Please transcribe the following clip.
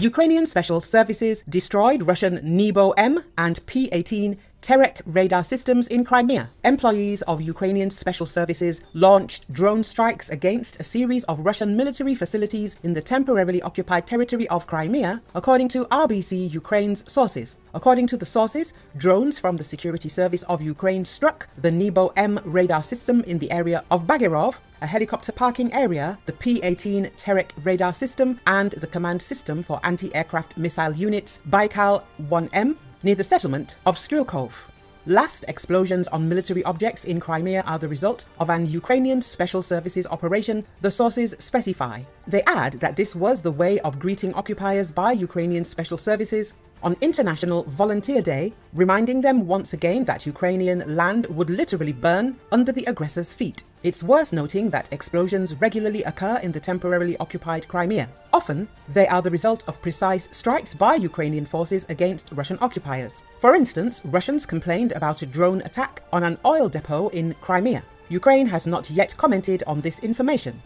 Ukrainian special services destroyed Russian Nebo M and P 18 Terek radar systems in Crimea. Employees of Ukrainian special services launched drone strikes against a series of Russian military facilities in the temporarily occupied territory of Crimea, according to RBC Ukraine's sources. According to the sources, drones from the Security Service of Ukraine struck the Nebo M radar system in the area of Bagerove, a helicopter parking area, the P-18 Terek radar system, and the command system for anti-aircraft missile units Baikal 1M near the settlement of Strilkove. Last explosions on military objects in Crimea are the result of an Ukrainian special services operation, the sources specify. They add that this was the way of greeting occupiers by Ukrainian special services on International Volunteer Day, reminding them once again that Ukrainian land would literally burn under the aggressor's feet. It's worth noting that explosions regularly occur in the temporarily occupied Crimea. Often, they are the result of precise strikes by Ukrainian forces against Russian occupiers. For instance, Russians complained about a drone attack on an oil depot in Crimea. Ukraine has not yet commented on this information.